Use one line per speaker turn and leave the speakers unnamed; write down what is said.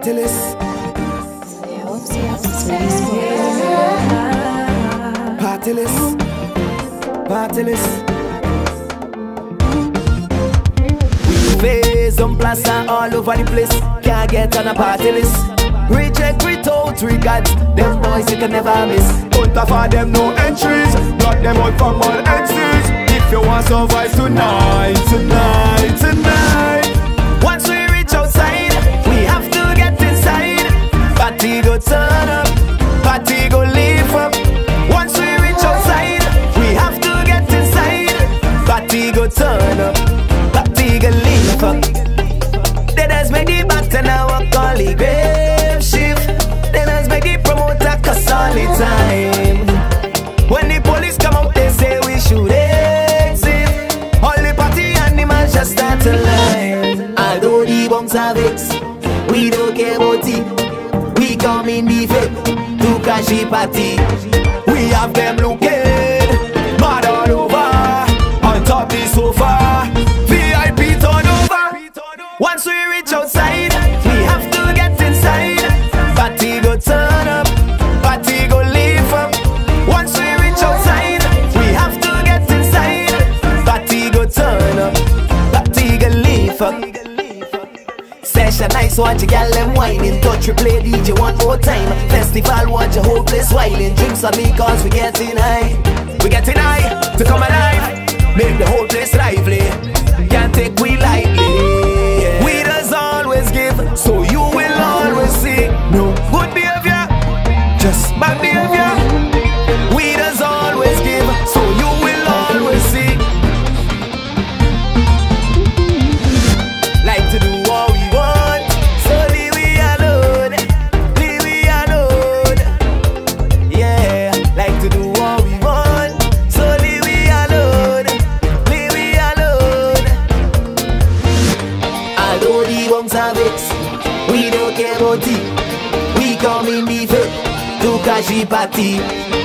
Party list, partyless. We face on plaza all over the place. Can't get on a party list. Reject, without regard. Them boys you can never miss.
Put for them no entries Block them out from all exits If you want survive tonight, tonight,
Vex, we don't care about it. We come in the fit to crash the party. We have them looking mad all over. On top the sofa, VIP turn over. Once we reach outside, we have to get inside. Party go turn up, party go live up. Once we reach outside, we have to get inside. Party go turn up, party go live up. Session nice, watch your gal them whining. Touch replay DJ one more time. Festival, watch your whole place whining. Drinks on me cause we getting high. We getting high to come alive. Make the whole place lively. Can't take we lightly. Yeah. We does always give So you will always see. No good behavior Just bad behavior We don't care about it. We come in the to catch the party.